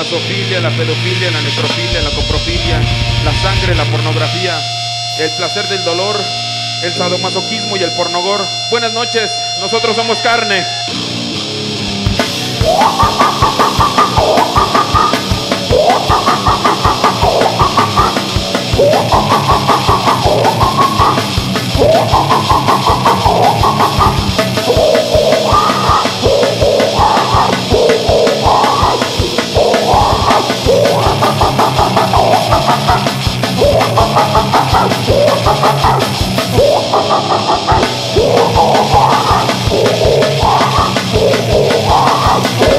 la zoofilia, la pedofilia, la necrofilia, la coprofilia, la sangre, la pornografía, el placer del dolor, el sadomasoquismo y el pornogor. Buenas noches, nosotros somos carne. Oh.